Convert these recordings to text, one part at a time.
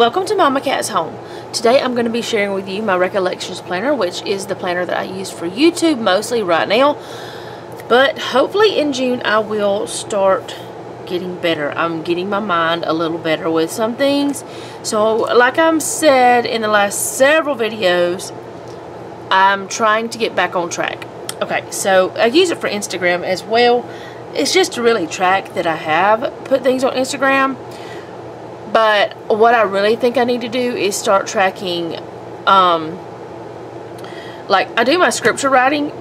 Welcome to Mama Kat's Home. Today I'm going to be sharing with you my Recollections Planner, which is the planner that I use for YouTube mostly right now. But hopefully in June I will start getting better. I'm getting my mind a little better with some things. So like I've said in the last several videos, I'm trying to get back on track. Okay, so I use it for Instagram as well. It's just to really track that I have put things on Instagram. But what I really think I need to do is start tracking, um, like I do my scripture writing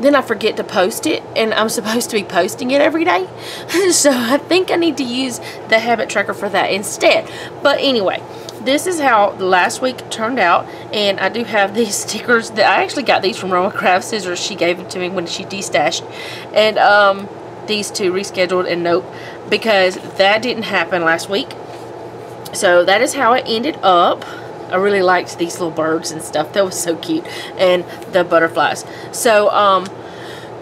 then I forget to post it and I'm supposed to be posting it every day. So I think I need to use the habit tracker for that instead. But anyway this is how the last week turned out and I do have these stickers that I actually got these from Roma Craft Scissors. She gave them to me when she destashed. And um, these two rescheduled and nope because that didn't happen last week so that is how it ended up I really liked these little birds and stuff. That was so cute. And the butterflies. So, um,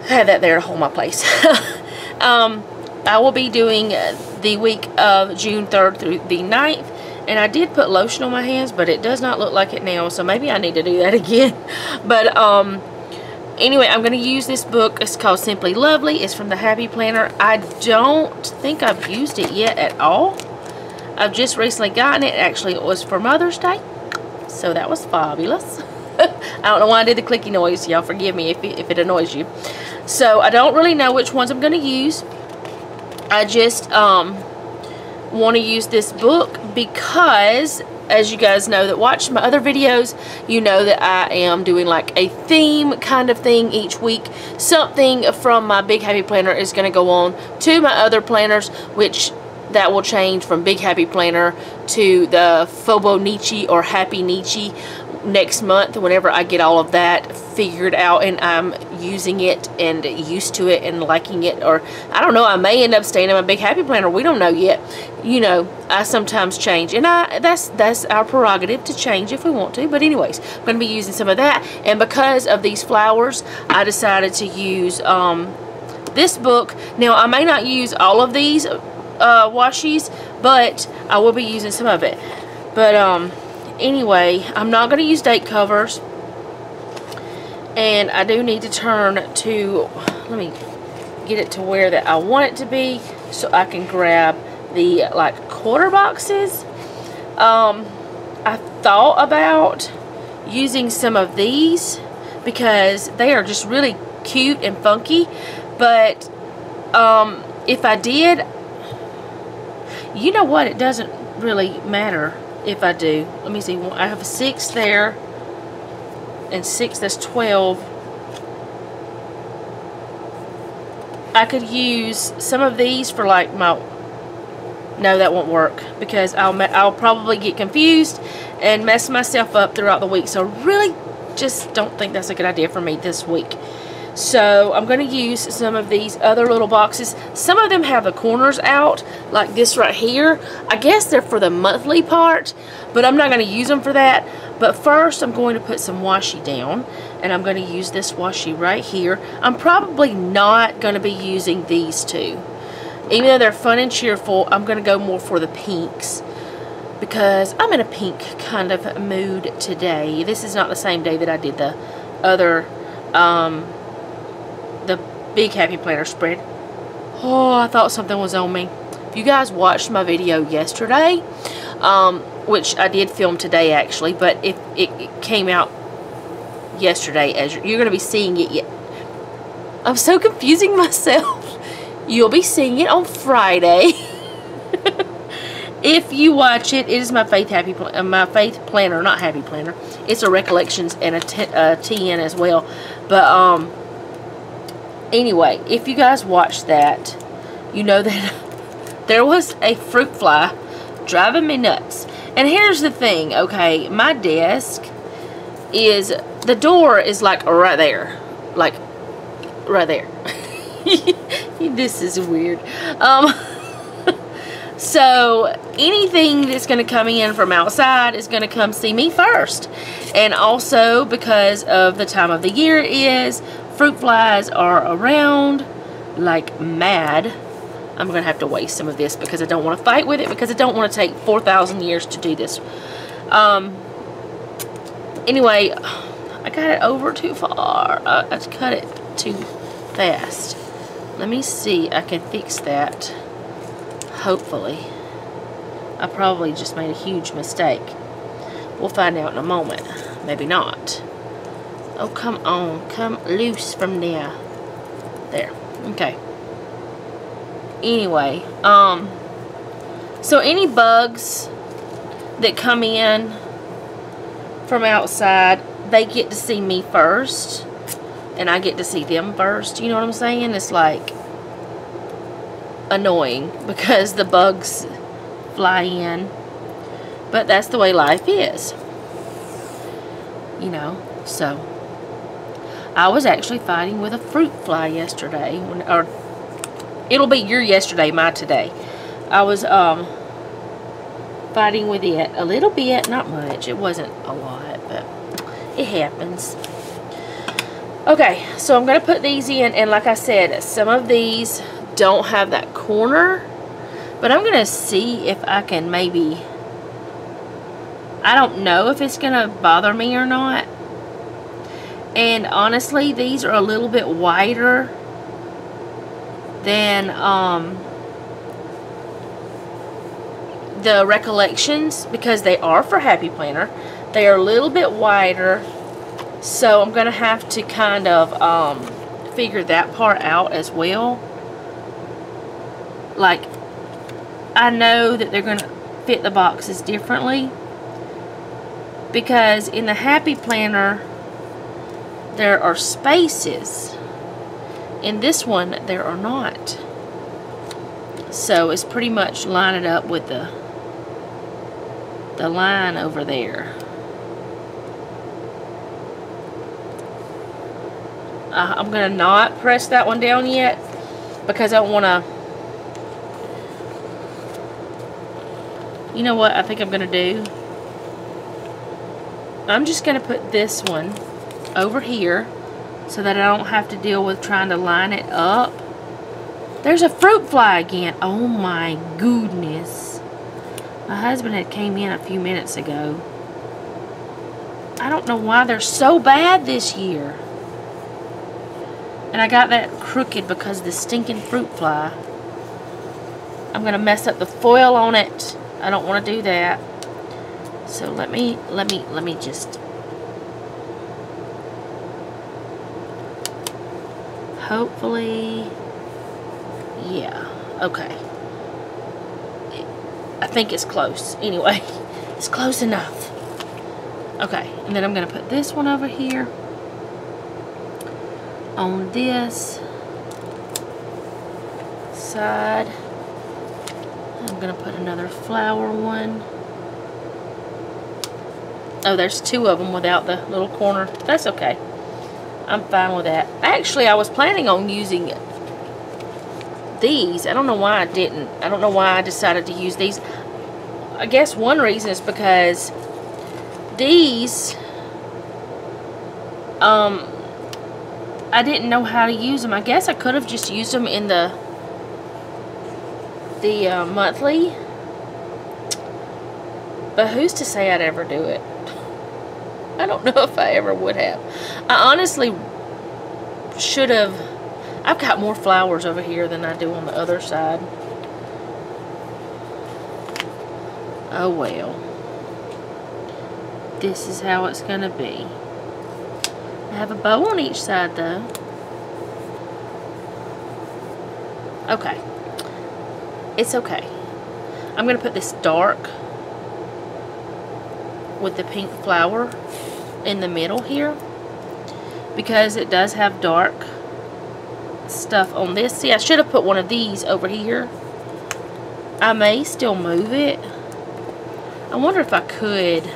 I had that there to hold my place. um, I will be doing the week of June 3rd through the 9th. And I did put lotion on my hands, but it does not look like it now. So maybe I need to do that again. but, um, anyway, I'm going to use this book. It's called Simply Lovely. It's from the Happy Planner. I don't think I've used it yet at all. I've just recently gotten it. Actually, it was for Mother's Day. So that was fabulous. I don't know why I did the clicky noise. Y'all forgive me if it, if it annoys you. So I don't really know which ones I'm going to use. I just um, want to use this book because as you guys know that watch my other videos, you know that I am doing like a theme kind of thing each week. Something from my Big Happy Planner is going to go on to my other planners, which that will change from Big Happy Planner to the Hobonichi or Happy Nietzsche next month. Whenever I get all of that figured out and I'm using it and used to it and liking it or I don't know I may end up staying in my big happy planner. We don't know yet. You know I sometimes change and I that's that's our prerogative to change if we want to but anyways I'm going to be using some of that and because of these flowers I decided to use um, this book. Now I may not use all of these uh, washies, but I will be using some of it. But um, anyway, I'm not going to use date covers. And I do need to turn to, let me get it to where that I want it to be so I can grab the like quarter boxes. Um, I thought about using some of these because they are just really cute and funky. But um, if I did, you know what? It doesn't really matter if I do. Let me see. I have a 6 there. And 6, that's 12. I could use some of these for like my... No, that won't work. Because I'll, I'll probably get confused and mess myself up throughout the week. So really just don't think that's a good idea for me this week. So I'm going to use some of these other little boxes. Some of them have the corners out, like this right here. I guess they're for the monthly part, but I'm not going to use them for that. But first, I'm going to put some washi down, and I'm going to use this washi right here. I'm probably not going to be using these two. Even though they're fun and cheerful, I'm going to go more for the pinks because I'm in a pink kind of mood today. This is not the same day that I did the other um, Big Happy Planner spread. Oh, I thought something was on me. If you guys watched my video yesterday, um, which I did film today actually, but if it, it came out yesterday, as you're, you're going to be seeing it yet. I'm so confusing myself. You'll be seeing it on Friday. if you watch it, it is my faith happy uh, my faith planner, not happy planner. It's a recollections and a TN as well. But um, Anyway, if you guys watched that, you know that there was a fruit fly driving me nuts. And here's the thing, okay, my desk is, the door is like right there. Like, right there. this is weird. Um, so, anything that's going to come in from outside is going to come see me first. And also, because of the time of the year it is, fruit flies are around like mad. I'm going to have to waste some of this because I don't want to fight with it because I don't want to take 4,000 years to do this. Um, anyway, I got it over too far. I, I cut it too fast. Let me see. I can fix that. Hopefully. I probably just made a huge mistake. We'll find out in a moment. Maybe not. Oh, come on. Come loose from there. There. Okay. Anyway, um, so any bugs that come in from outside, they get to see me first. And I get to see them first. You know what I'm saying? It's like annoying because the bugs fly in. But that's the way life is. You know, so. I was actually fighting with a fruit fly yesterday. When, or, it'll be your yesterday, my today. I was, um, fighting with it a little bit, not much. It wasn't a lot, but it happens. Okay, so I'm going to put these in, and like I said, some of these don't have that corner but I'm going to see if I can maybe... I don't know if it's going to bother me or not. And honestly, these are a little bit wider than um, the recollections because they are for Happy Planner. They are a little bit wider. So I'm going to have to kind of um, figure that part out as well. Like, I know that they're going to fit the boxes differently because in the Happy Planner there are spaces. In this one there are not. So it's pretty much lining up with the the line over there. Uh, I'm going to not press that one down yet because I want to You know what I think I'm going to do? I'm just going to put this one over here so that I don't have to deal with trying to line it up. There's a fruit fly again. Oh my goodness. My husband had came in a few minutes ago. I don't know why they're so bad this year. And I got that crooked because the stinking fruit fly. I'm going to mess up the foil on it. I don't want to do that. So let me, let me, let me just hopefully, yeah, okay. I think it's close. Anyway, it's close enough. Okay, and then I'm going to put this one over here on this side. I'm going to put another flower one. Oh, there's two of them without the little corner. That's okay. I'm fine with that. Actually, I was planning on using these. I don't know why I didn't. I don't know why I decided to use these. I guess one reason is because these, um, I didn't know how to use them. I guess I could have just used them in the the uh, monthly. But who's to say I'd ever do it? I don't know if I ever would have. I honestly should have. I've got more flowers over here than I do on the other side. Oh well. This is how it's going to be. I have a bow on each side though. Okay. It's okay. I'm going to put this dark with the pink flower in the middle here because it does have dark stuff on this. See, I should have put one of these over here. I may still move it. I wonder if I could.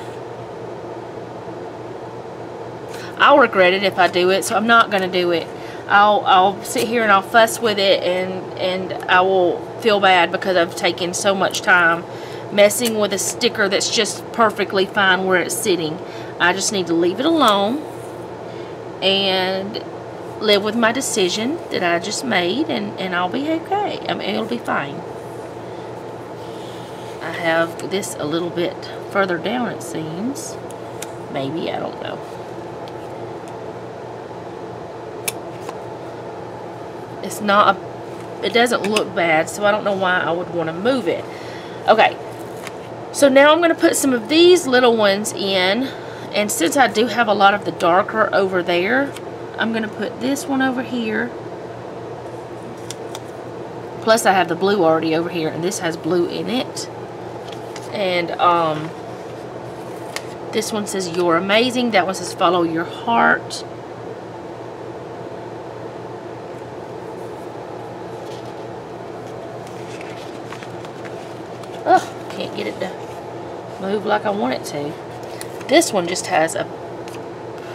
I'll regret it if I do it, so I'm not going to do it. I'll, I'll sit here and I'll fuss with it and, and I will feel bad because I've taken so much time messing with a sticker that's just perfectly fine where it's sitting. I just need to leave it alone and live with my decision that I just made and, and I'll be okay. I mean, it'll be fine. I have this a little bit further down, it seems. Maybe, I don't know. It's not, a, it doesn't look bad, so I don't know why I would want to move it. Okay, so now I'm going to put some of these little ones in. And since I do have a lot of the darker over there, I'm going to put this one over here. Plus I have the blue already over here, and this has blue in it. And um, this one says, you're amazing. That one says, follow your heart. Oh, can't get it to move like I want it to. This one just has a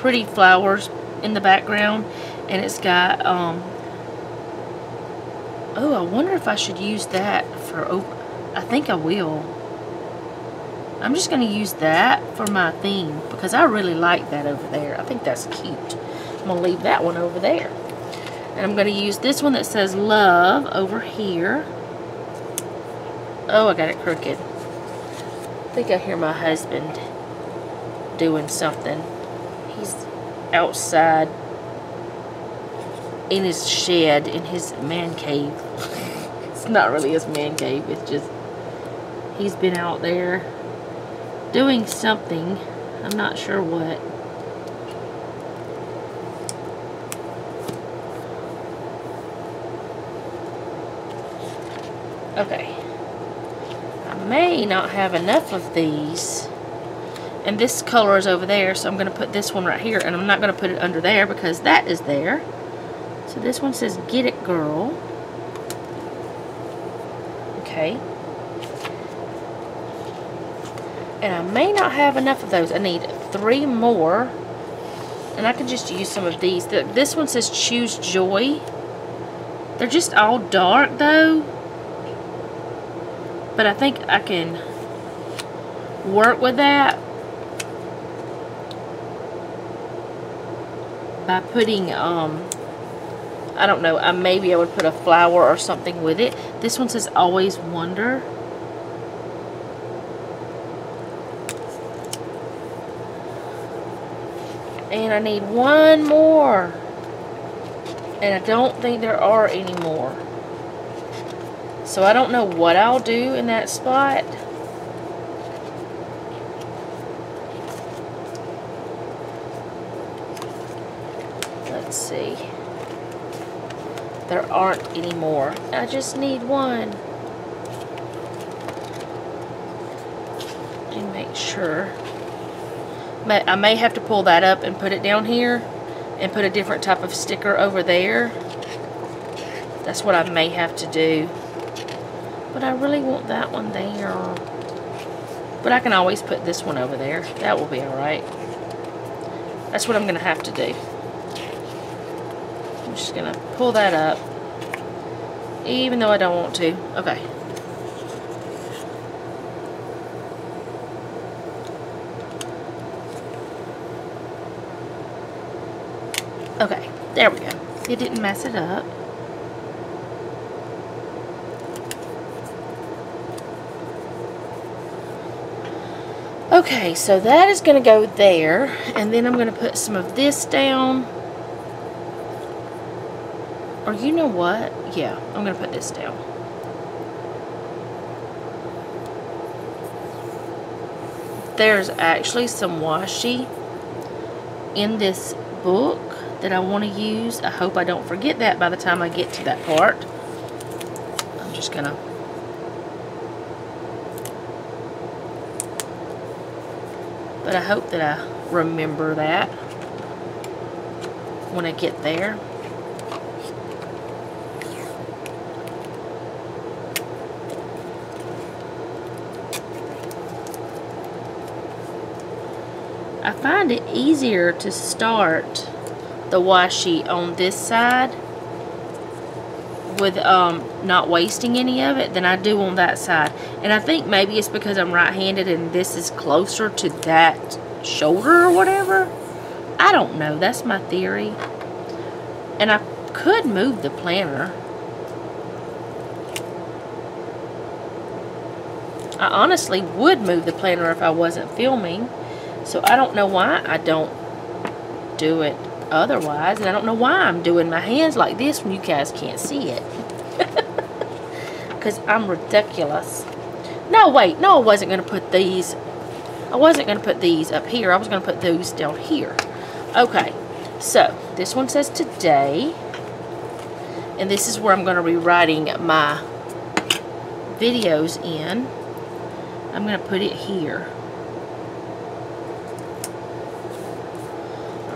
pretty flowers in the background and it's got um oh I wonder if I should use that for I think I will. I'm just going to use that for my theme because I really like that over there. I think that's cute. I'm to leave that one over there. And I'm going to use this one that says love over here. Oh I got it crooked. I think I hear my husband doing something he's outside in his shed in his man cave. it's not really his man cave, it's just he's been out there doing something. I'm not sure what. Okay. I may not have enough of these. And this color is over there, so I'm going to put this one right here. And I'm not going to put it under there because that is there. So this one says, Get It Girl. Okay. And I may not have enough of those. I need three more. And I can just use some of these. This one says Choose Joy. They're just all dark, though. But I think I can work with that by putting, um, I don't know, uh, maybe I would put a flower or something with it. This one says Always Wonder. And I need one more. And I don't think there are any more. So I don't know what I'll do in that spot. See. There aren't any more. I just need one. And make sure. But I may have to pull that up and put it down here and put a different type of sticker over there. That's what I may have to do. But I really want that one there. But I can always put this one over there. That will be alright. That's what I'm going to have to do just going to pull that up. Even though I don't want to. Okay. Okay, there we go. It didn't mess it up. Okay, so that is going to go there. And then I'm going to put some of this down. Or you know what? Yeah, I'm going to put this down. There's actually some washi in this book that I want to use. I hope I don't forget that by the time I get to that part. I'm just going to But I hope that I remember that when I get there. Find it easier to start the washi on this side with um, not wasting any of it than I do on that side. And I think maybe it's because I'm right-handed and this is closer to that shoulder or whatever. I don't know. That's my theory. And I could move the planner. I honestly would move the planner if I wasn't filming. So I don't know why I don't do it otherwise. And I don't know why I'm doing my hands like this when you guys can't see it. Because I'm ridiculous. No, wait. No, I wasn't going to put these. I wasn't going to put these up here. I was going to put those down here. Okay. So, this one says today. And this is where I'm going to be writing my videos in. I'm going to put it here.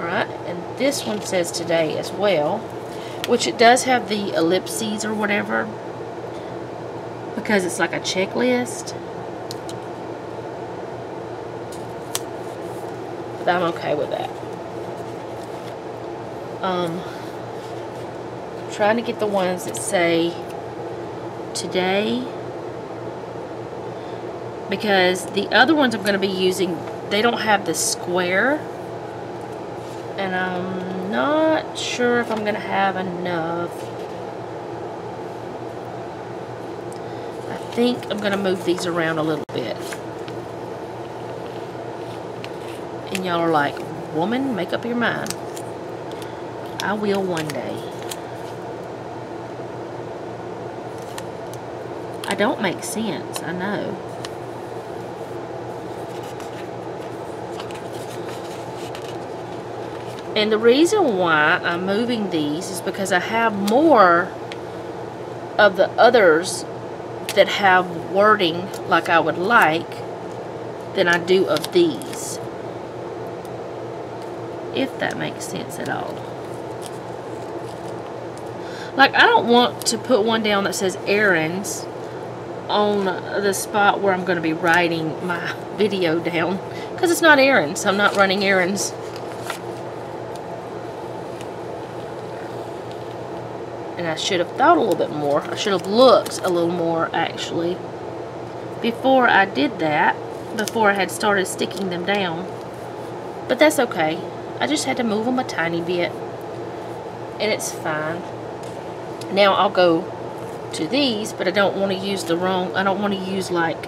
Alright, and this one says today as well, which it does have the ellipses or whatever, because it's like a checklist. But I'm okay with that. Um, trying to get the ones that say today because the other ones I'm going to be using they don't have the square and I'm not sure if I'm to have enough. I think I'm to move these around a little bit. And y'all are like woman make up your mind. I will one day. I don't make sense I know And the reason why I'm moving these is because I have more of the others that have wording like I would like than I do of these. If that makes sense at all. Like, I don't want to put one down that says errands on the spot where I'm going to be writing my video down. Because it's not errands. I'm not running errands. And I should have thought a little bit more. I should have looked a little more, actually, before I did that, before I had started sticking them down. But that's okay. I just had to move them a tiny bit, and it's fine. Now I'll go to these, but I don't want to use the wrong, I don't want to use like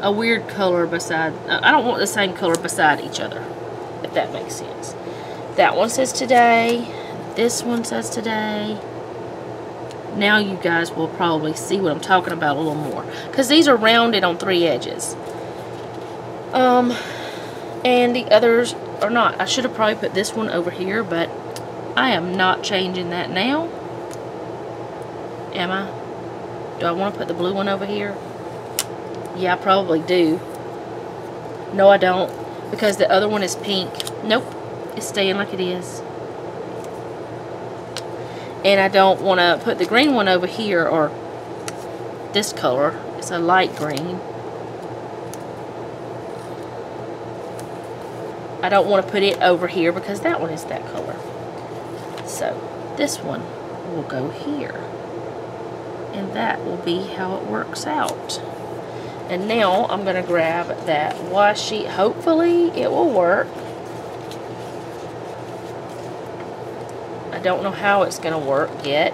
a weird color beside, uh, I don't want the same color beside each other, if that makes sense. That one says today, this one says today. Now you guys will probably see what I'm talking about a little more. Because these are rounded on three edges. Um, and the others are not. I should have probably put this one over here, but I am not changing that now. Am I? Do I want to put the blue one over here? Yeah, I probably do. No, I don't. Because the other one is pink. Nope. It's staying like it is and I don't want to put the green one over here or this color. It's a light green. I don't want to put it over here because that one is that color. So this one will go here. And that will be how it works out. And now I'm going to grab that washi hopefully it will work don't know how it's going to work yet.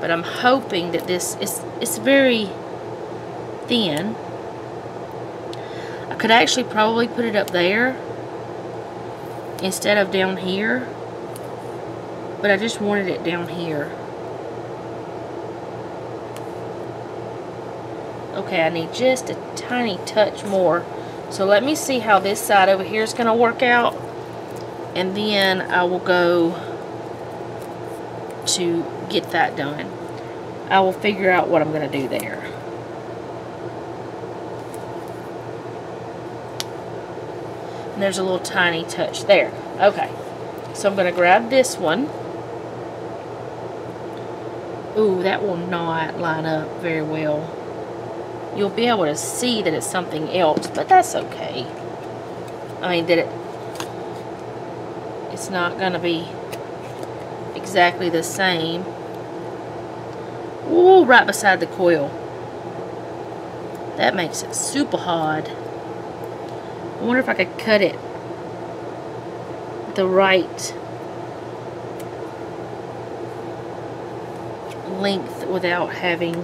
But I'm hoping that this is it's very thin. I could actually probably put it up there instead of down here. But I just wanted it down here. Okay, I need just a tiny touch more. So let me see how this side over here is going to work out. And then I will go to get that done. I will figure out what I'm going to do there. And there's a little tiny touch there. Okay. So I'm going to grab this one. Ooh, that will not line up very well. You'll be able to see that it's something else, but that's okay. I mean, that it, it's not going to be exactly the same. Ooh, right beside the coil. That makes it super hard. I wonder if I could cut it the right length without having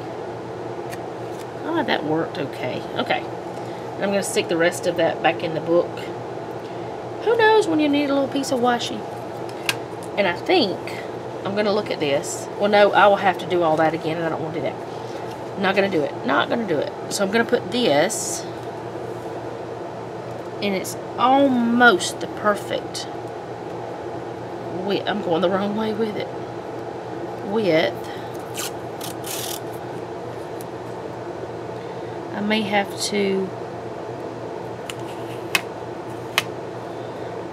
oh that worked okay okay I'm going to stick the rest of that back in the book who knows when you need a little piece of washi and I think I'm going to look at this well no I will have to do all that again and I don't want to do that not going to do it not going to do it so I'm going to put this and it's almost the perfect width. I'm going the wrong way with it. Width. I may have to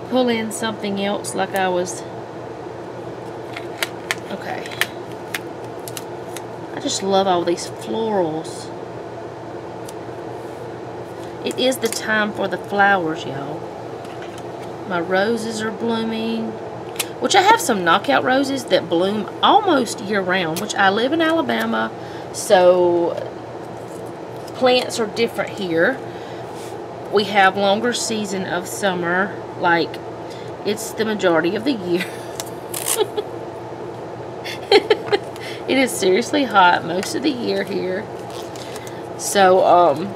pull in something else like I was okay I just love all these florals it is the time for the flowers, y'all. My roses are blooming. Which I have some knockout roses that bloom almost year-round. Which I live in Alabama. So plants are different here. We have longer season of summer. Like it's the majority of the year. it is seriously hot most of the year here. So, um,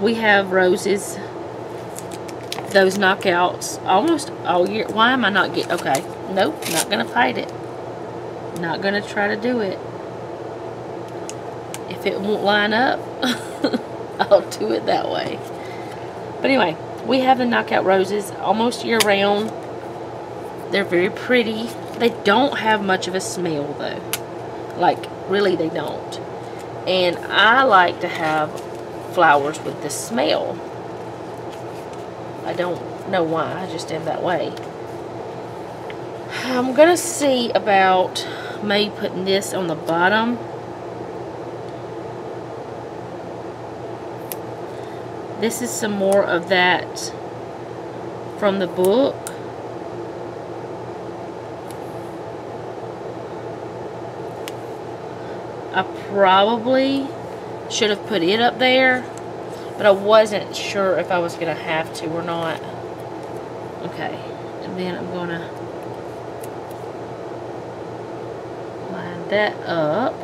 we have roses those knockouts almost all year. Why am I not get okay. Nope not gonna fight it. Not gonna try to do it. If it won't line up I'll do it that way. But anyway we have the knockout roses almost year round. They're very pretty they don't have much of a smell though like really they don't and I like to have flowers with the smell. I don't know why, I just am that way. I'm going to see about maybe putting this on the bottom. This is some more of that from the book. I probably should have put it up there, but I wasn't sure if I was going to have to or not. Okay, and then I'm going to line that up.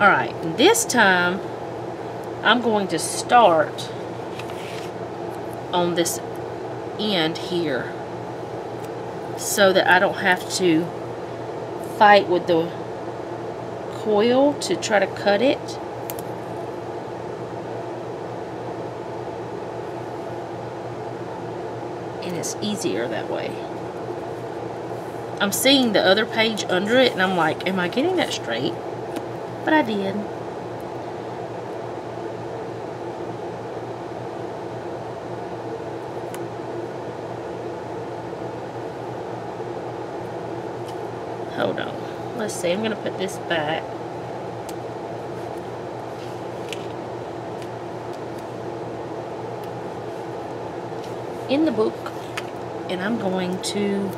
Alright, this time I'm going to start on this end here so that I don't have to fight with the coil to try to cut it. And it's easier that way. I'm seeing the other page under it and I'm like, am I getting that straight? But I did. Hold on. Let's see. I'm going to put this back. in the book and I'm going to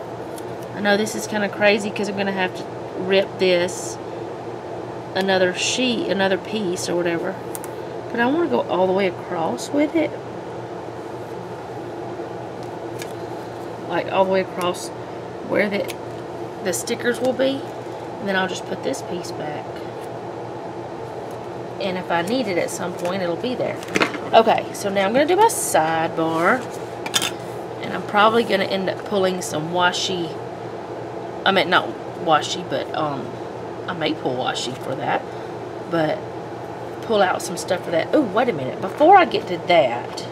I know this is kind of crazy because I'm going to have to rip this another sheet another piece or whatever but I want to go all the way across with it like all the way across where the the stickers will be. And then I'll just put this piece back. And if I need it at some point, it'll be there. Okay, so now I'm going to do my sidebar. And I'm probably going to end up pulling some washi. I mean, not washi, but um, I may pull washi for that. But pull out some stuff for that. Oh, wait a minute. Before I get to that,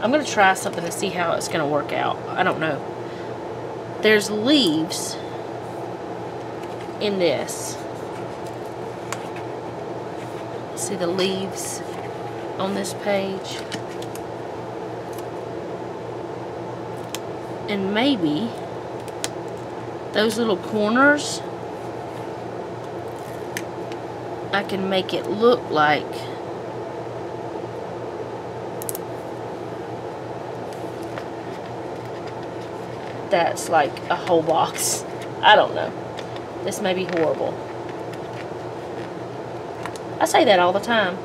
I'm going to try something to see how it's going to work out. I don't know. There's leaves in this. See the leaves on this page. And maybe those little corners I can make it look like that's like a whole box. I don't know. This may be horrible. I say that all the time.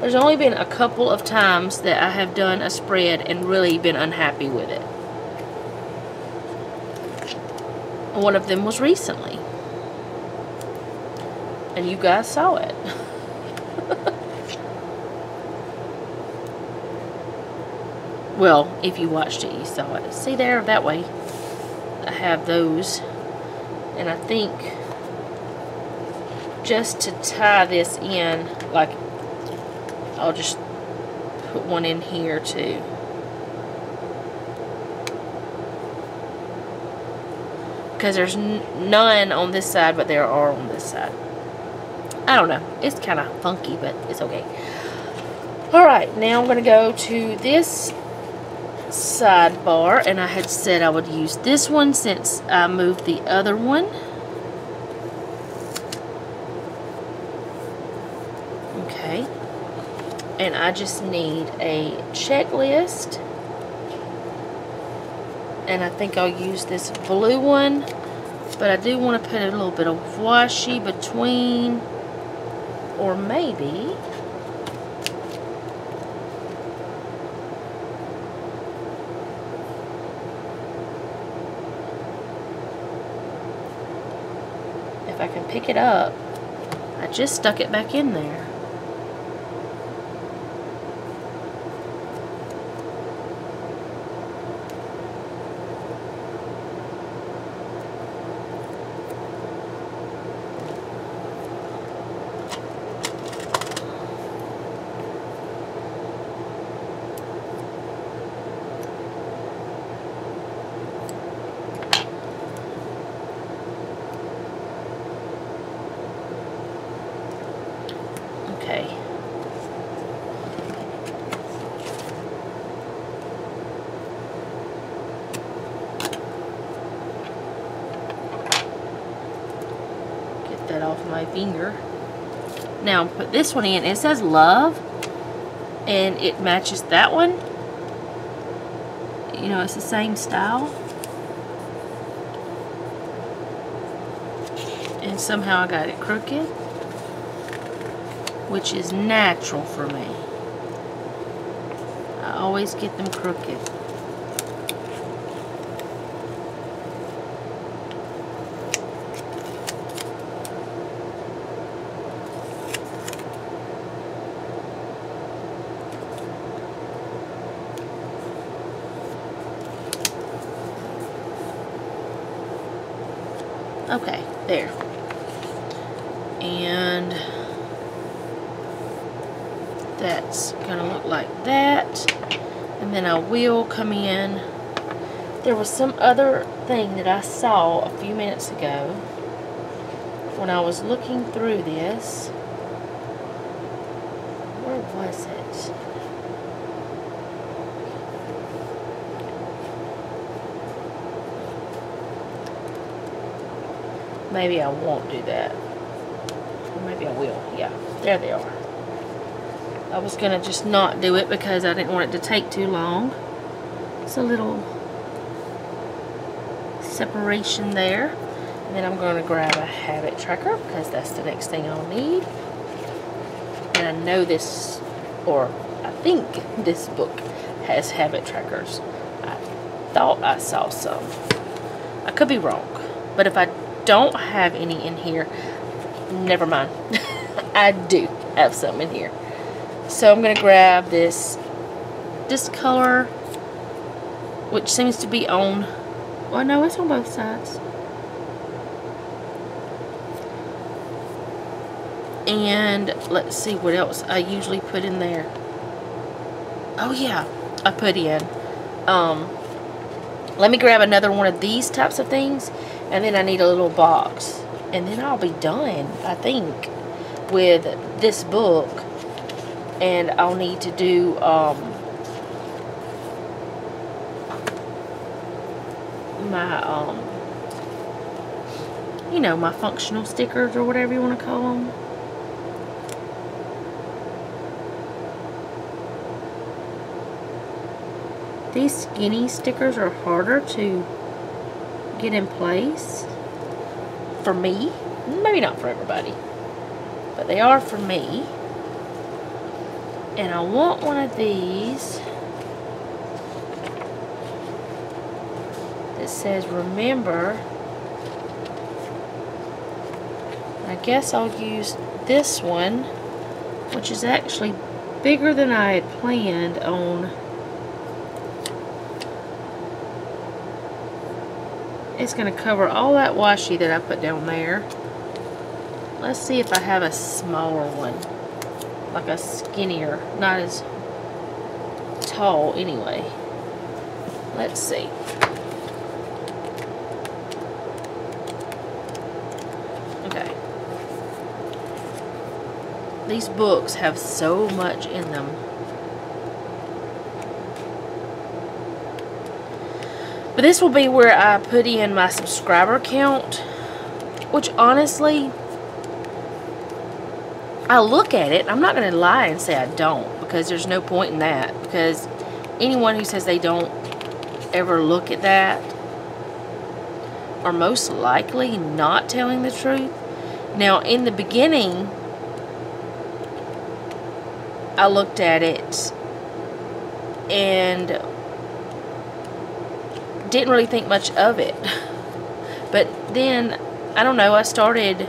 There's only been a couple of times that I have done a spread and really been unhappy with it. One of them was recently. And you guys saw it. well, if you watched it, you saw it. See there, that way. Have those. And I think just to tie this in, like, I'll just put one in here too. Because there's none on this side, but there are on this side. I don't know. It's kind of funky, but it's okay. Alright, now I'm going to go to this sidebar. And I had said I would use this one since I moved the other one. Okay. And I just need a checklist. And I think I'll use this blue one. But I do want to put a little bit of washi between. Or maybe pick it up. I just stuck it back in there. Finger. Now put this one in. It says love and it matches that one. You know, it's the same style. And somehow I got it crooked, which is natural for me. I always get them crooked. Okay, there. And that's going to look like that. And then I will come in. There was some other thing that I saw a few minutes ago when I was looking through this. Where was it? maybe I won't do that. Or maybe I will. Yeah, there they are. I was going to just not do it because I didn't want it to take too long. It's a little separation there. And then I'm going to grab a habit tracker because that's the next thing I'll need. And I know this, or I think this book has habit trackers. I thought I saw some. I could be wrong. But if I don't have any in here, never mind. I do have some in here. So I'm going to grab this, this color, which seems to be on, well no, it's on both sides. And let's see what else I usually put in there. Oh yeah, I put in, um, let me grab another one of these types of things and then I need a little box and then I'll be done I think with this book and I'll need to do um, my um, you know my functional stickers or whatever you want to call them these skinny stickers are harder to get in place for me. Maybe not for everybody, but they are for me. And I want one of these that says remember. I guess I'll use this one, which is actually bigger than I had planned on. It's going to cover all that washi that I put down there. Let's see if I have a smaller one. Like a skinnier, not as tall anyway. Let's see. Okay. These books have so much in them. But this will be where I put in my subscriber count, which honestly, I look at it, I'm not going to lie and say I don't, because there's no point in that, because anyone who says they don't ever look at that are most likely not telling the truth. Now, in the beginning, I looked at it and didn't really think much of it. But then, I don't know, I started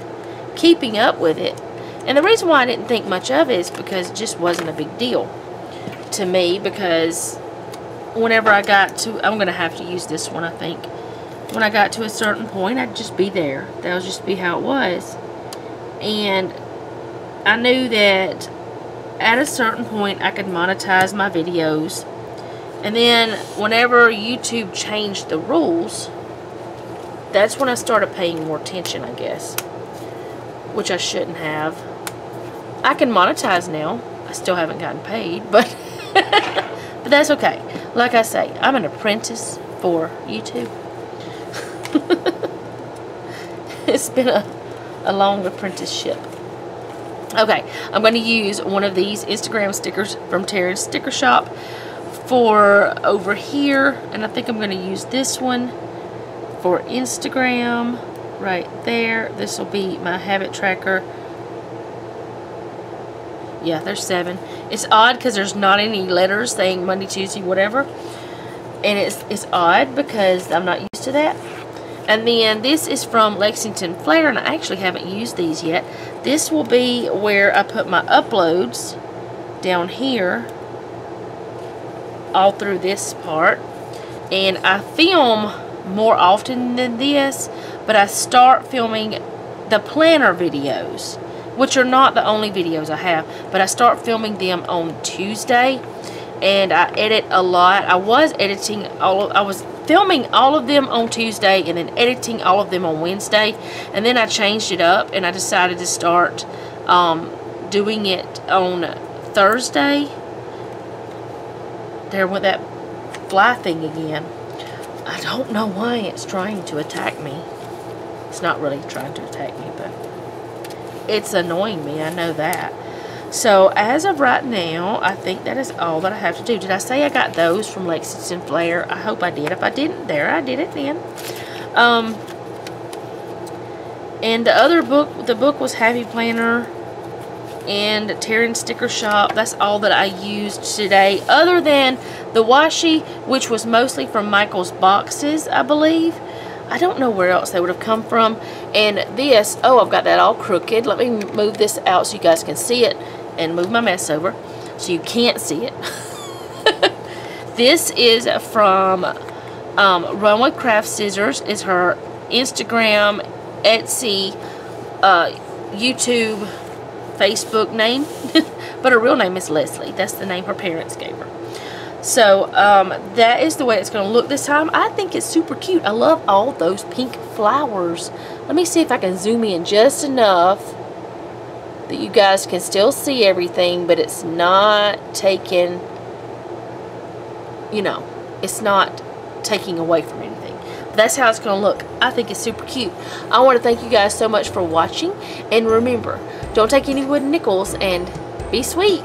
keeping up with it. And the reason why I didn't think much of it is because it just wasn't a big deal to me because whenever I got to, I'm going to have to use this one, I think. When I got to a certain point, I'd just be there. That would just be how it was. And I knew that at a certain point I could monetize my videos. And then whenever YouTube changed the rules that's when I started paying more attention I guess which I shouldn't have. I can monetize now. I still haven't gotten paid but but that's okay. Like I say I'm an apprentice for YouTube. It's been a, a long apprenticeship Okay, I'm going to use one of these Instagram stickers from Terry's Sticker Shop for over here. And I think I'm going to use this one for Instagram right there. This will be my habit tracker. Yeah, there's seven. It's odd because there's not any letters saying Monday, Tuesday, whatever. And it's, it's odd because I'm not used to that. And then this is from Lexington Flair, and I actually haven't used these yet. This will be where I put my uploads down here, all through this part. And I film more often than this, but I start filming the planner videos, which are not the only videos I have, but I start filming them on Tuesday, and I edit a lot. I was editing all of, I was filming all of them on Tuesday and then editing all of them on Wednesday. And then I changed it up and I decided to start um, doing it on Thursday. There with that fly thing again. I don't know why it's trying to attack me. It's not really trying to attack me, but it's annoying me. I know that. So as of right now, I think that is all that I have to do. Did I say I got those from Lexington Flair? I hope I did. If I didn't, there I did it then. Um, and the other book, the book was Happy Planner and Terran Sticker Shop. That's all that I used today, other than the washi, which was mostly from Michael's boxes, I believe. I don't know where else they would have come from. And this, oh, I've got that all crooked. Let me move this out so you guys can see it and move my mess over so you can't see it. this is from um, Run with Craft Scissors. is her Instagram, Etsy, uh, YouTube, Facebook name. but her real name is Leslie. That's the name her parents gave her. So um, that is the way it's going to look this time. I think it's super cute. I love all those pink flowers. Let me see if I can zoom in just enough that you guys can still see everything, but it's not taking, you know, it's not taking away from anything. But that's how it's going to look. I think it's super cute. I want to thank you guys so much for watching. And remember, don't take any wooden nickels and be sweet.